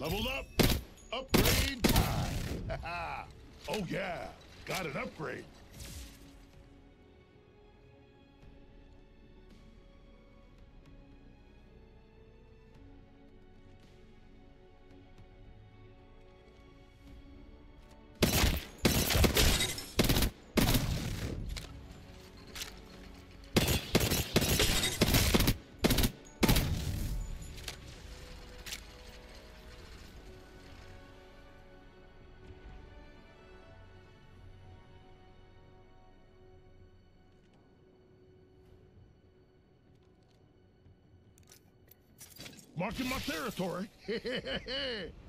Leveled up. Upgrade time. oh yeah, got an upgrade. Marking my territory.